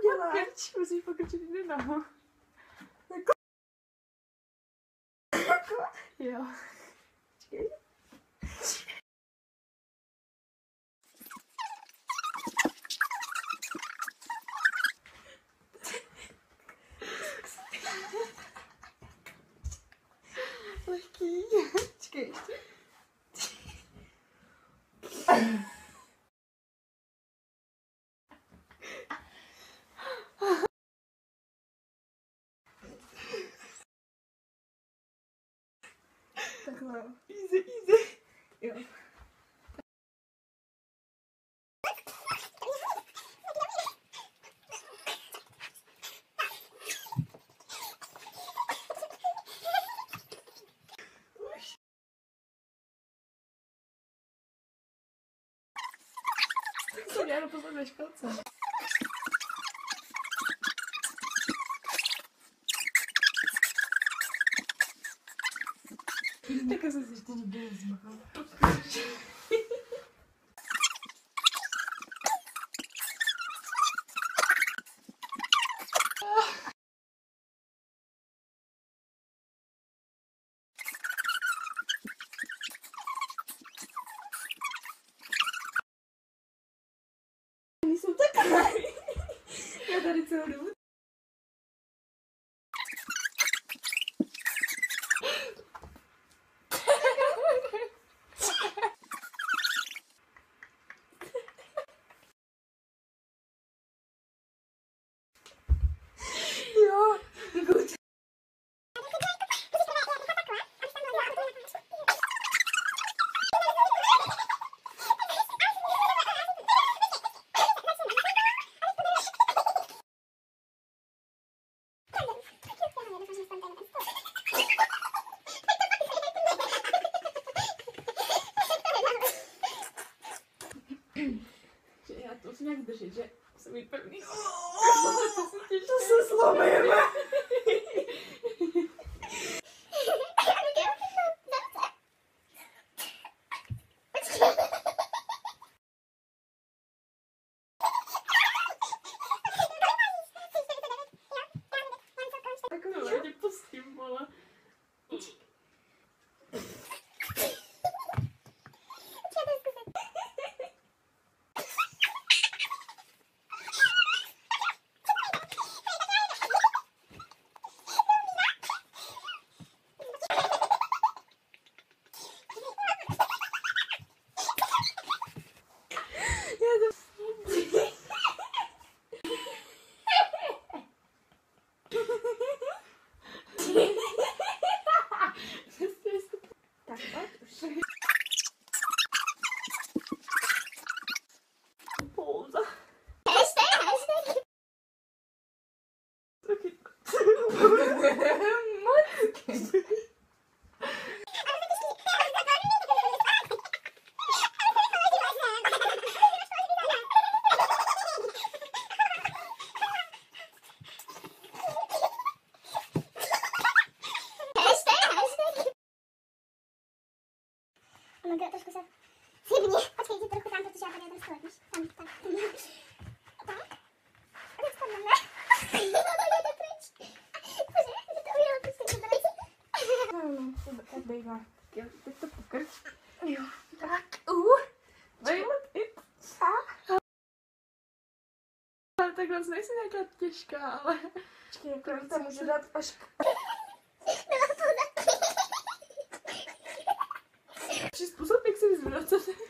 celá. Krč, musíš pokrčit jednu nohu. Jo. Počkej. não. Isa, Isa. Eu. Só quero passar minhas calças. Ne kadar seçtiğini görürüz bakalım. Nisam takar. Я дарю целую já to musím nějak držet, že musím být pevný. To se zlomíme. Takhle, já tě pustím, vole. Tá otwórz. Pousa. Hashtag, hashtag. slibně. Počkej, jdi trochu tam, protože já tady jeden stolek? Tam, tak. Tak. A teď spadneme. Ono jde pryč. Bože, že to udělal prostě dobrý. No, no, to tak bývá. Tak jo, teď to pokrč. Jo, tak, uh. Dej. it. Ale takhle nejsi nějaká těžká, ale... Počkej, jako to můžu dát až Přizpůsob, 真的。